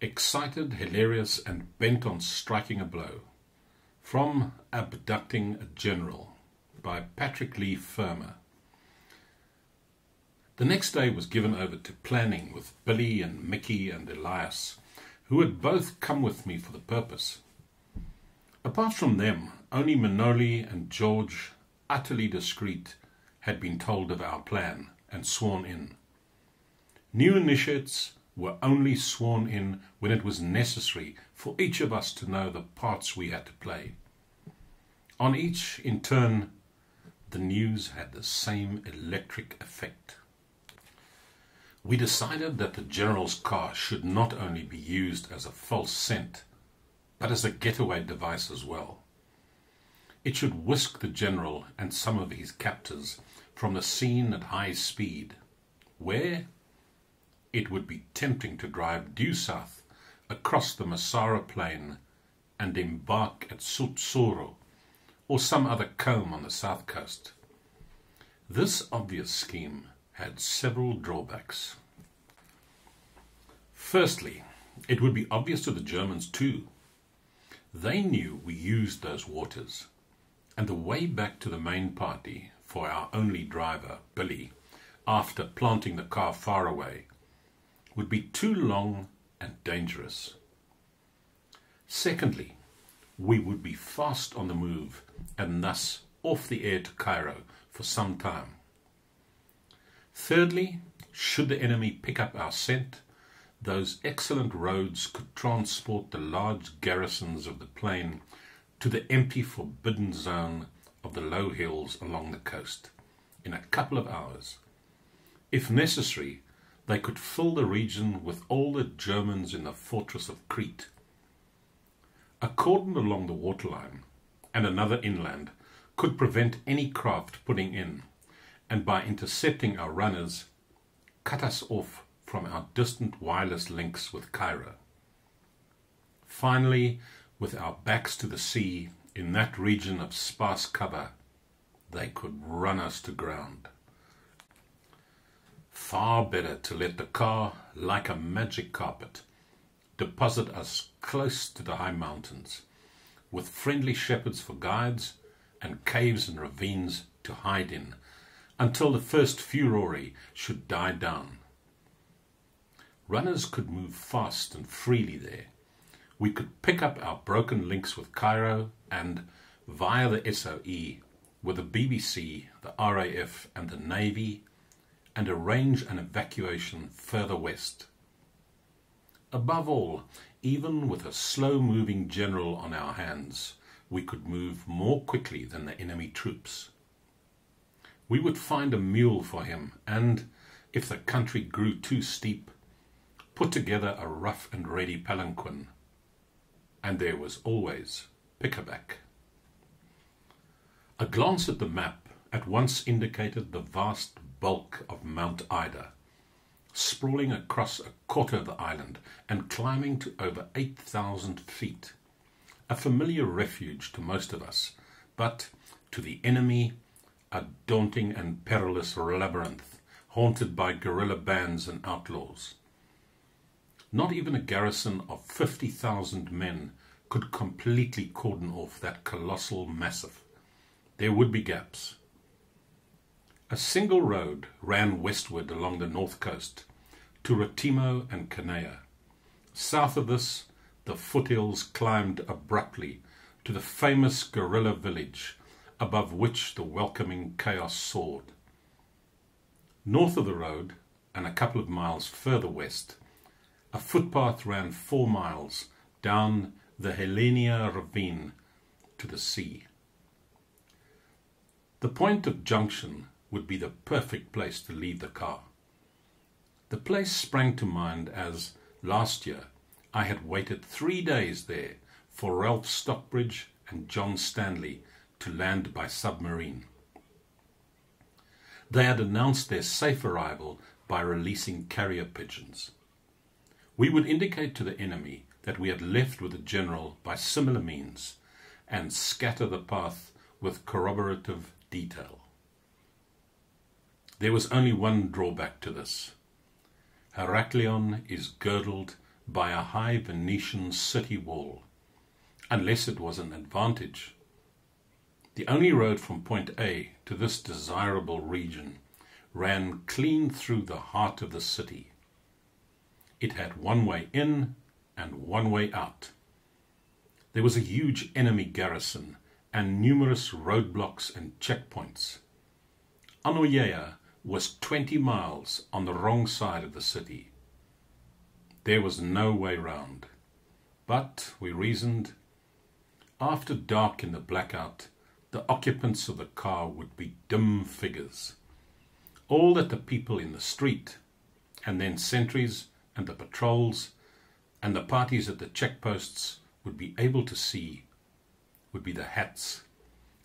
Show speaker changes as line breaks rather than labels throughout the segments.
excited, hilarious, and bent on striking a blow. From Abducting a General by Patrick Leigh Fermor. The next day was given over to planning with Billy and Mickey and Elias, who had both come with me for the purpose. Apart from them, only Manoli and George, utterly discreet, had been told of our plan and sworn in. New initiates were only sworn in when it was necessary for each of us to know the parts we had to play. On each, in turn, the news had the same electric effect. We decided that the General's car should not only be used as a false scent, but as a getaway device as well. It should whisk the General and some of his captors from the scene at high speed, where it would be tempting to drive due south across the Messara plain and embark at Tsotsoro or some other comb on the south coast. This obvious scheme had several drawbacks. Firstly, it would be obvious to the Germans too. They knew we used those waters, and the way back to the main party for our only driver, Billy, after planting the car far away, would be too long and dangerous. Secondly, we would be fast on the move and thus off the air to Cairo for some time. Thirdly, should the enemy pick up our scent, those excellent roads could transport the large garrisons of the plain to the empty forbidden zone of the low hills along the coast in a couple of hours. If necessary, they could fill the region with all the Germans in the fortress of Crete. A cordon along the waterline and another inland could prevent any craft putting in, and by intercepting our runners, cut us off from our distant wireless links with Cairo. Finally, with our backs to the sea, in that region of sparse cover, they could run us to ground. Far better to let the car, like a magic carpet, deposit us close to the high mountains, with friendly shepherds for guides and caves and ravines to hide in, until the first furore should die down. Runners could move fast and freely there. We could pick up our broken links with Cairo and, via the SOE, with the BBC, the RAF, and the Navy, and arrange an evacuation further west. Above all, even with a slow moving general on our hands, we could move more quickly than the enemy troops. We would find a mule for him and, if the country grew too steep, put together a rough and ready palanquin. And there was always pickaback. A glance at the map at once indicated the vast bulk of Mount Ida, sprawling across a quarter of the island and climbing to over 8,000 feet. A familiar refuge to most of us, but to the enemy, a daunting and perilous labyrinth haunted by guerrilla bands and outlaws. Not even a garrison of 50,000 men could completely cordon off that colossal massif. There would be gaps, a single road ran westward along the north coast to Retimo and Canea. South of this, the foothills climbed abruptly to the famous guerrilla village above which the welcoming chaos soared. North of the road, and a couple of miles further west, a footpath ran four miles down the Helenia ravine to the sea. The point of junction would be the perfect place to leave the car. The place sprang to mind as, last year, I had waited three days there for Ralph Stockbridge and John Stanley to land by submarine. They had announced their safe arrival by releasing carrier pigeons. We would indicate to the enemy that we had left with the general by similar means and scatter the path with corroborative detail. There was only one drawback to this. Heraklion is girdled by a high Venetian city wall, unless it was an advantage. The only road from point A to this desirable region ran clean through the heart of the city. It had one way in and one way out. There was a huge enemy garrison and numerous roadblocks and checkpoints. Anoyia was 20 miles on the wrong side of the city. There was no way round. But, we reasoned, after dark in the blackout, the occupants of the car would be dim figures. All that the people in the street, and then sentries and the patrols, and the parties at the checkposts would be able to see would be the hats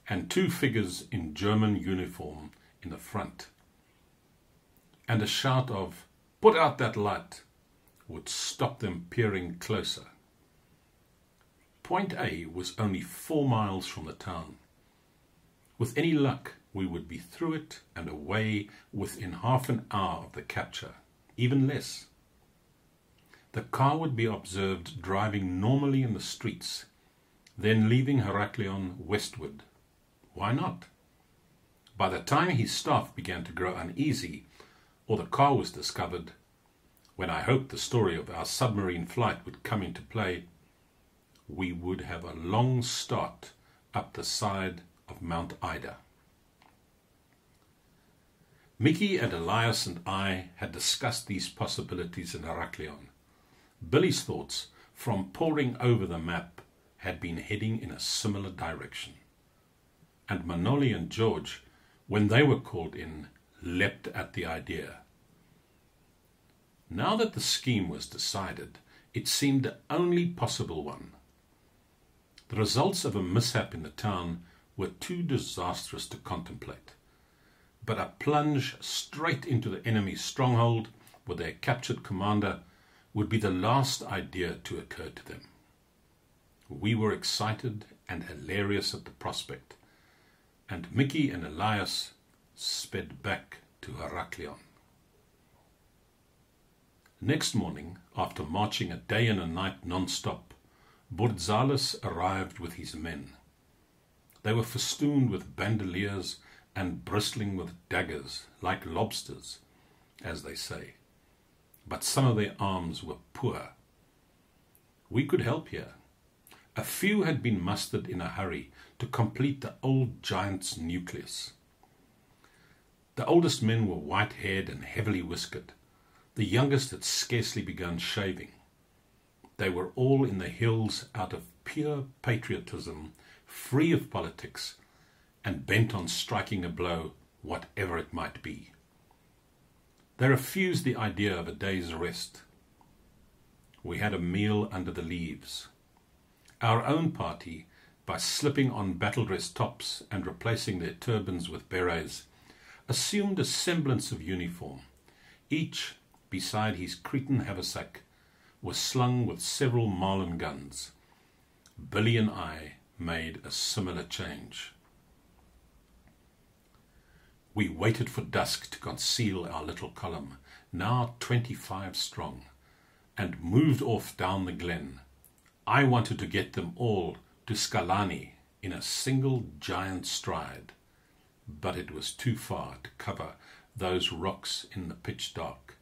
and two figures in German uniform in the front. And a shout of, Put out that light! would stop them peering closer. Point A was only four miles from the town. With any luck, we would be through it and away within half an hour of the capture, even less. The car would be observed driving normally in the streets, then leaving Heraklion westward. Why not? By the time his staff began to grow uneasy, or the car was discovered, when I hoped the story of our submarine flight would come into play, we would have a long start up the side of Mount Ida. Mickey and Elias and I had discussed these possibilities in Heraklion. Billy's thoughts, from poring over the map, had been heading in a similar direction. And Manoli and George, when they were called in, leapt at the idea. Now that the scheme was decided, it seemed the only possible one. The results of a mishap in the town were too disastrous to contemplate. But a plunge straight into the enemy's stronghold with their captured commander would be the last idea to occur to them. We were excited and hilarious at the prospect, and Mickey and Elias sped back to Heraklion. Next morning, after marching a day and a night non-stop, Bourdzalis arrived with his men. They were festooned with bandoliers and bristling with daggers, like lobsters, as they say but some of their arms were poor. We could help here. A few had been mustered in a hurry to complete the old giant's nucleus. The oldest men were white haired and heavily whiskered. The youngest had scarcely begun shaving. They were all in the hills out of pure patriotism, free of politics, and bent on striking a blow, whatever it might be. They refused the idea of a day's rest. We had a meal under the leaves. Our own party, by slipping on battle dress tops and replacing their turbans with berets, assumed a semblance of uniform. Each, beside his Cretan haversack, was slung with several Marlin guns. Billy and I made a similar change. We waited for dusk to conceal our little column, now twenty-five strong, and moved off down the glen. I wanted to get them all to Skalani in a single giant stride, but it was too far to cover those rocks in the pitch dark.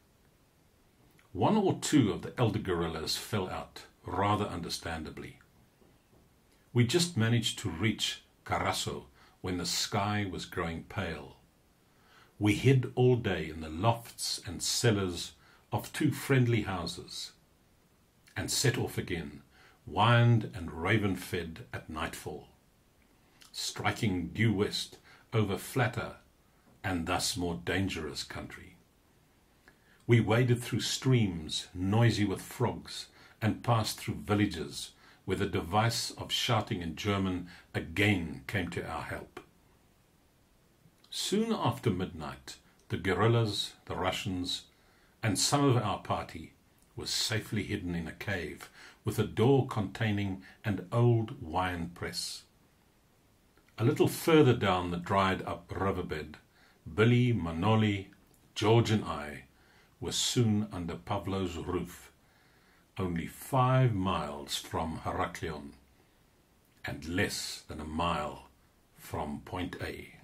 One or two of the elder gorillas fell out, rather understandably. We just managed to reach Carasso when the sky was growing pale. We hid all day in the lofts and cellars of two friendly houses, and set off again, wind and raven fed at nightfall, striking due west over flatter and thus more dangerous country. We waded through streams noisy with frogs and passed through villages where the device of shouting in German again came to our help. Soon after midnight, the guerrillas, the Russians, and some of our party was safely hidden in a cave with a door containing an old wine press. A little further down the dried up riverbed, Billy, Manoli, George, and I were soon under Pavlo's roof, only five miles from Heraklion and less than a mile from Point A.